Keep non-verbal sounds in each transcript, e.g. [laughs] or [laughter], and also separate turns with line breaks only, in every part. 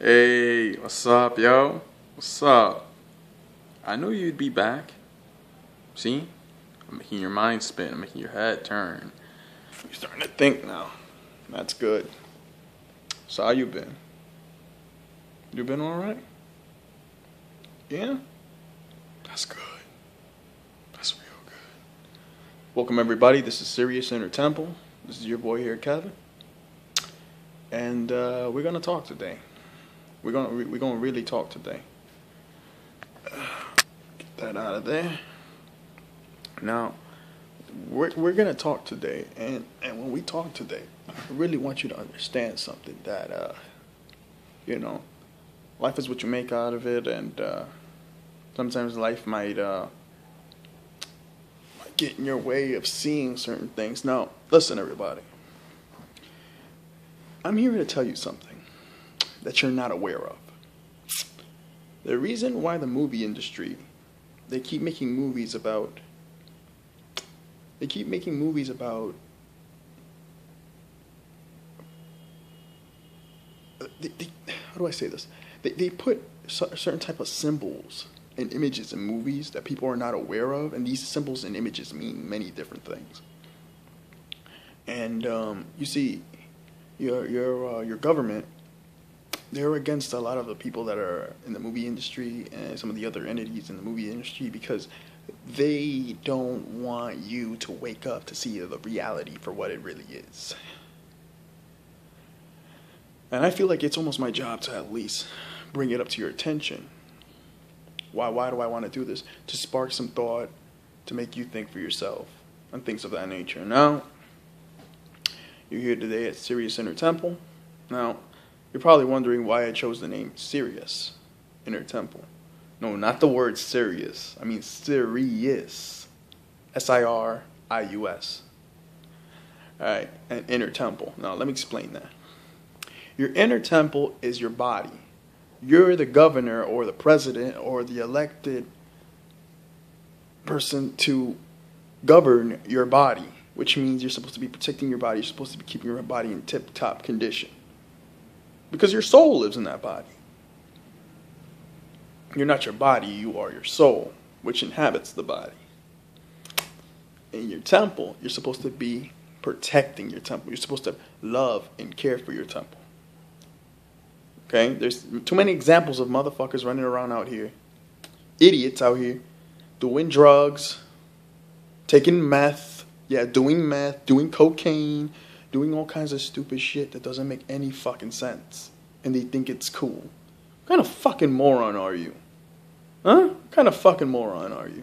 Hey, what's up, yo? What's up? I knew you'd be back. See? I'm making your mind spin, I'm making your head turn. You're starting to think now. That's good. So how you been? You been alright? Yeah? That's good. That's real good. Welcome everybody, this is Sirius Inner Temple. This is your boy here, Kevin. And uh, we're gonna talk today. We're gonna re- we're gonna really talk today. Get that out of there. Now, we're we're gonna talk today, and and when we talk today, I really want you to understand something that uh, you know, life is what you make out of it, and uh, sometimes life might uh might get in your way of seeing certain things. Now, listen, everybody. I'm here to tell you something that you're not aware of. The reason why the movie industry they keep making movies about they keep making movies about they, they, how do I say this? They, they put cer- certain type of symbols and images in movies that people are not aware of, and these symbols and images mean many different things. And um, you see, your your uh, your government they're against a lot of the people that are in the movie industry and some of the other entities in the movie industry because they don't want you to wake up to see the reality for what it really is. And I feel like it's almost my job to at least bring it up to your attention. Why why do I want to do this? To spark some thought, to make you think for yourself, and things of that nature. Now, you're here today at Sirius Inner Temple. Now, you're probably wondering why I chose the name Sirius Inner Temple. No, not the word serious. I mean Sirius. S I R I U S. Alright, an inner temple. Now, let me explain that. Your inner temple is your body. You're the governor or the president or the elected person to govern your body, which means you're supposed to be protecting your body. You're supposed to be keeping your body in tip top condition because your soul lives in that body. You're not your body, you are your soul, which inhabits the body. In your temple, you're supposed to be protecting your temple. You're supposed to love and care for your temple. Okay? There's too many examples of motherfuckers running around out here, idiots out here, doing drugs, taking meth, yeah, doing meth, doing cocaine, doing all kinds of stupid shit that doesn't make any fucking sense. And they think it's cool. What kind of fucking moron are you? Huh? What kind of fucking moron are you?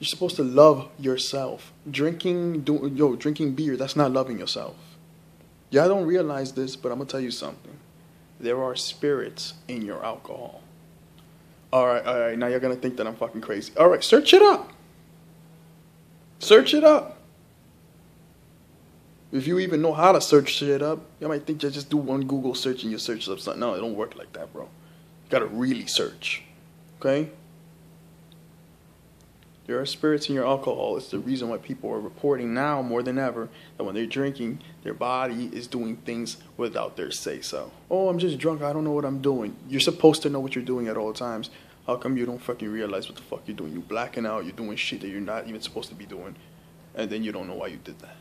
You're supposed to love yourself. Drinking, do, yo, drinking beer, that's not loving yourself. Y'all don't realize this, but I'm gonna tell you something. There are spirits in your alcohol. All right, all right. Now you're gonna think that I'm fucking crazy. All right, search it up. Search it up. If you even know how to search shit up, you might think you just do one Google search and you search up something. No, it don't work like that, bro. You gotta really search. Okay? There are spirits in your alcohol. It's the reason why people are reporting now more than ever that when they're drinking, their body is doing things without their say so. Oh, I'm just drunk. I don't know what I'm doing. You're supposed to know what you're doing at all times. How come you don't fucking realize what the fuck you're doing? You're blacking out. You're doing shit that you're not even supposed to be doing. And then you don't know why you did that.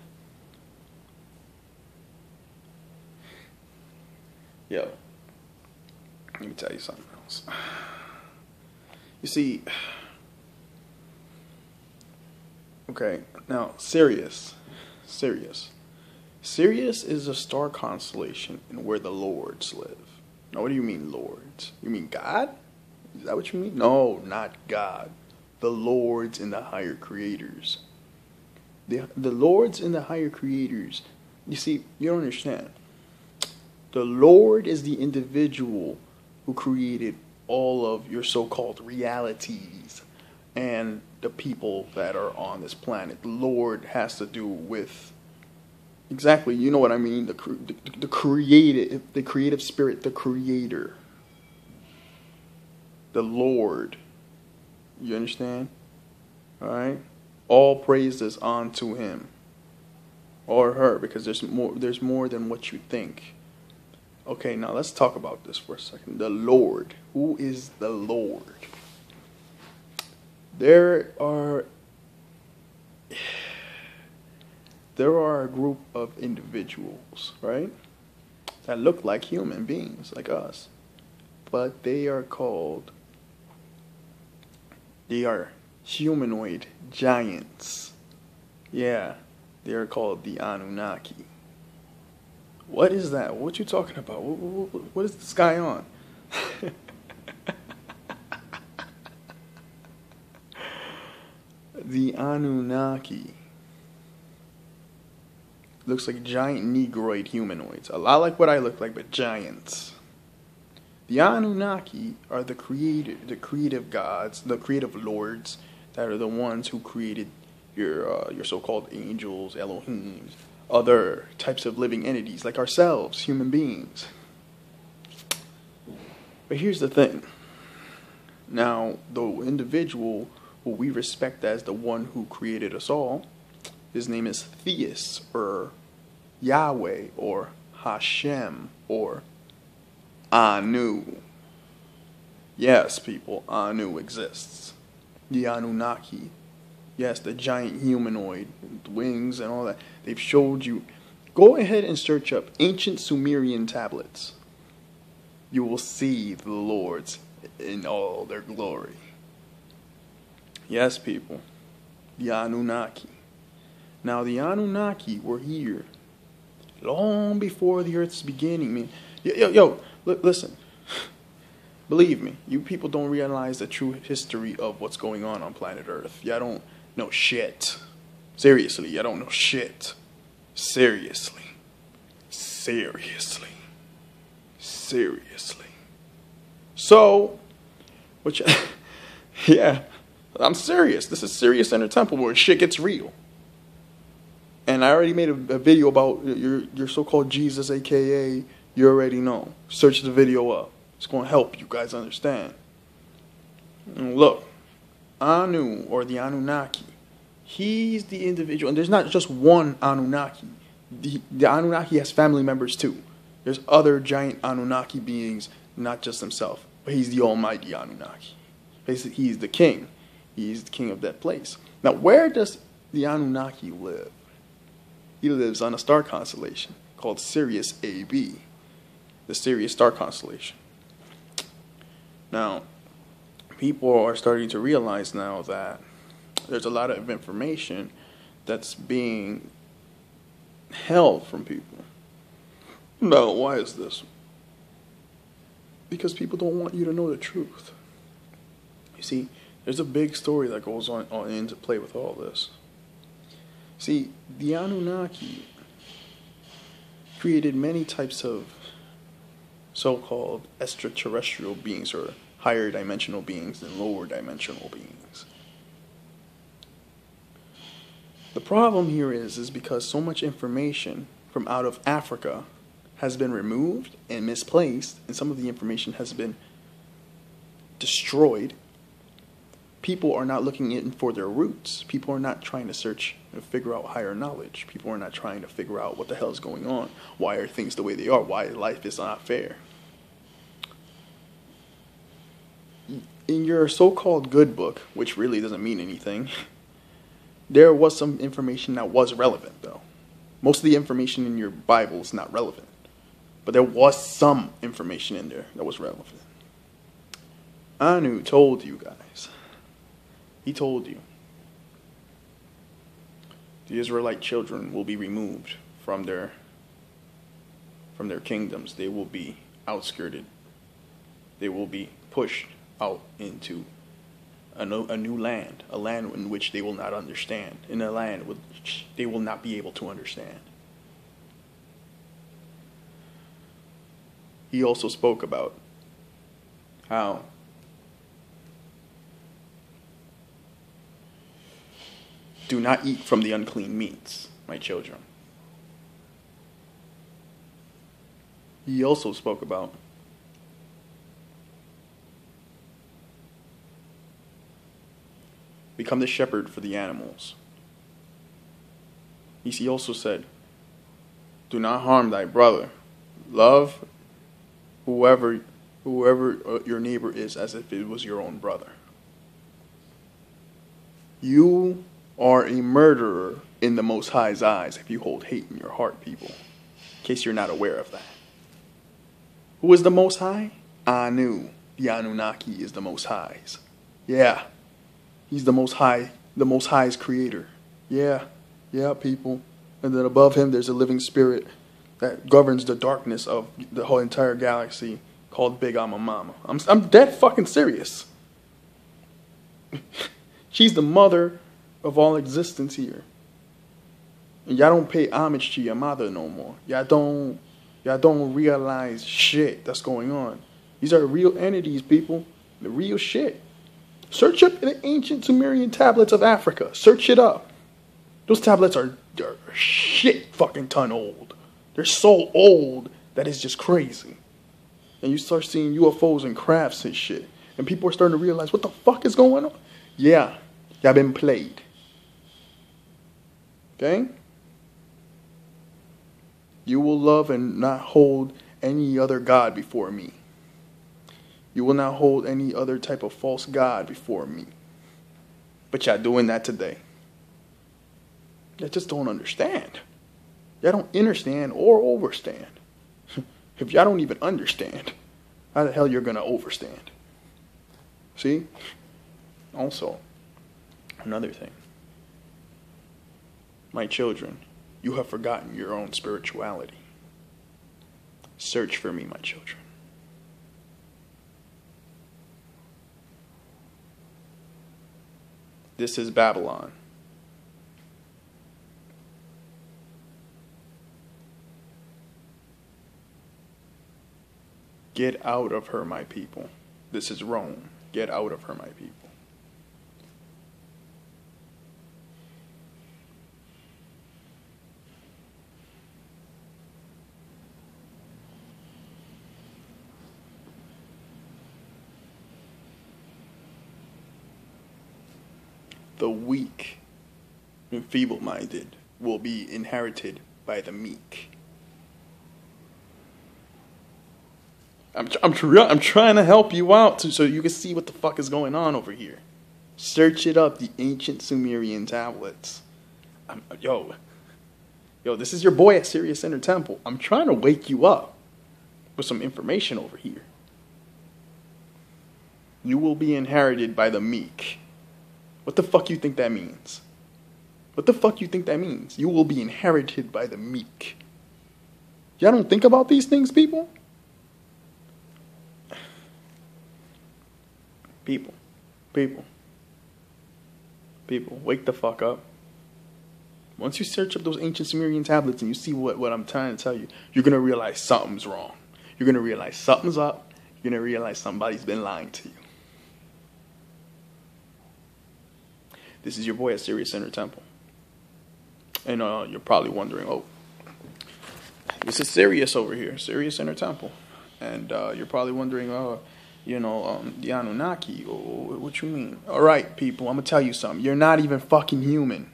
Yo, let me tell you something else. You see, okay, now Sirius, Sirius, Sirius is a star constellation in where the lords live. Now, what do you mean lords? You mean God? Is that what you mean? No, not God. The lords and the higher creators. The the lords and the higher creators. You see, you don't understand. The Lord is the individual who created all of your so called realities and the people that are on this planet. The Lord has to do with exactly, you know what I mean, the, the, the creative, the creative spirit, the creator, the Lord. You understand? All right? All praises unto him or her because there's more there's more than what you think Okay, now let's talk about this for a second. The Lord. Who is the Lord? There are there are a group of individuals, right? That look like human beings, like us. But they are called they are humanoid giants. Yeah, they are called the Anunnaki. What is that? What you talking about? What, is this guy on? [laughs] the Anunnaki looks like giant negroid humanoids, a lot like what I look like, but giants. The Anunnaki are the creative, the creative gods, the creative lords that are the ones who created your uh, your so-called angels, Elohim, other types of living entities like ourselves, human beings. But here's the thing. Now, the individual who we respect as the one who created us all, his name is Theus or Yahweh or Hashem or Anu. Yes, people, Anu exists. The Anunnaki. Yes, the giant humanoid with wings and all that. They've showed you. Go ahead and search up ancient Sumerian tablets. You will see the lords in all their glory. Yes, people, the Anunnaki. Now, the Anunnaki were here long before the Earth's beginning. Man, yo, yo, yo listen. Believe me, you people don't realize the true history of what's going on on planet Earth. Y'all don't know shit. Seriously, y'all don't know shit. Seriously. Seriously. Seriously. So, which, [laughs] yeah, I'm serious. This is Sirius Inner Temple where shit gets real. And I already made a, a video about your your so-called Jesus, aka you already know. Search the video up. It's going to help you guys understand. And look, Anu or the Anunnaki, he's the individual, and there's not just one Anunnaki. The, the Anunnaki has family members too. There's other giant Anunnaki beings, not just himself, but he's the almighty Anunnaki. Basically, he's the king. He's the king of that place. Now, where does the Anunnaki live? He lives on a star constellation called Sirius AB, the Sirius star constellation. Now, people are starting to realize now that there's a lot of information that's being held from people. Now, why is this? Because people don't want you to know the truth. You see, there's a big story that goes on, on into play with all this. See, the Anunnaki created many types of so called extraterrestrial beings or higher dimensional beings than lower dimensional beings. The problem here is is because so much information from out of Africa has been removed and misplaced and some of the information has been destroyed people are not looking in for their roots. People are not trying to search and figure out higher knowledge. People are not trying to figure out what the hell is going on. Why are things the way they are? Why life is not fair? In your so called good book, which really doesn't mean anything, there was some information that was relevant, though. Most of the information in your Bible is not relevant, but there was some information in there that was relevant. Anu told you guys he told you. The Israelite children will be removed from their from their kingdoms. They will be outskirted. They will be pushed out into a, a new land, a land in which they will not understand, in a land which they will not be able to understand. He also spoke about how Do not eat from the unclean meats, my children. He also spoke about become the shepherd for the animals. He also said, Do not harm thy brother. Love whoever whoever uh, your neighbor is as if it was your own brother. You are a murderer in the Most High's eyes if you hold hate in your heart, people. In case you're not aware of that. Who is the Most High? Anu. The Anunnaki is the Most High's. Yeah. He's the Most High, the Most highest creator. Yeah. Yeah, people. And then above him, there's a living spirit that governs the darkness of the whole entire galaxy called Big Ama Mama. I'm, I'm dead fucking serious. [laughs] She's the mother of all existence here. And y'all don't pay homage to your mother no more. Y'all don't y'all don't realize shit that's going on. These are real entities, people. The real shit. Search up the ancient Sumerian tablets of Africa. Search it up. Those tablets are, are shit fucking ton old. They're so old that it's just crazy. And you start seeing UFOs and crafts and shit. And people are starting to realize what the fuck is going on? Yeah, y'all been played. Okay? You will love and not hold any other God before me. You will not hold any other type of false God before me. But y'all doing that today. Y'all just don't understand. Y'all don't understand or overstand. [laughs] if y'all don't even understand, how the hell you're gonna overstand? See? Also, another thing. My children, you have forgotten your own spirituality. Search for me, my children. This is Babylon. Get out of her, my people. This is Rome. Get out of her, my people. The weak and feeble minded will be inherited by the meek. I'm I'm, tr- I'm trying to help you out to, so you can see what the fuck is going on over here. Search it up, the ancient Sumerian tablets. I'm, yo, yo, this is your boy at Sirius Inner Temple. I'm trying to wake you up with some information over here. You will be inherited by the meek. What the fuck you think that means? What the fuck you think that means? You will be inherited by the meek. Y'all don't think about these things, people? People, people, people, wake the fuck up. Once you search up those ancient Sumerian tablets and you see what, what I'm trying to tell you, you're going to realize something's wrong. You're going to realize something's up. You're going to realize somebody's been lying to you. This is your boy at Sirius Inner Temple. And uh, you're probably wondering, oh, this is Sirius over here, Sirius Inner Temple. And uh, you're probably wondering, oh, you know, um, the Anunnaki. What you mean? All right, people, I'm gonna tell you something. You're not even fucking human.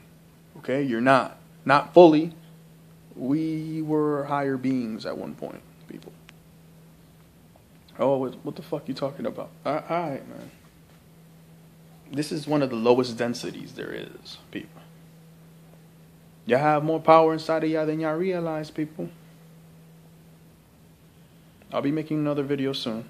Okay, you're not. Not fully. We were higher beings at one point, people. Oh, what, what the fuck you talking about? All right, man. This is one of the lowest densities there is, people. Y'all have more power inside of y'all than y'all realize, people. I'll be making another video soon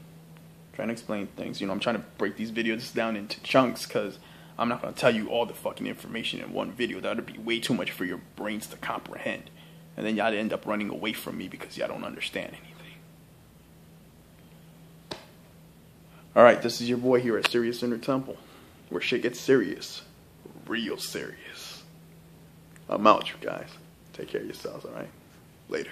trying to explain things. You know, I'm trying to break these videos down into chunks because I'm not going to tell you all the fucking information in one video. That would be way too much for your brains to comprehend. And then y'all end up running away from me because y'all don't understand anything. Alright, this is your boy here at Sirius Inner Temple, where shit gets serious. Real serious. I'm out, you guys. Take care of yourselves, alright? Later.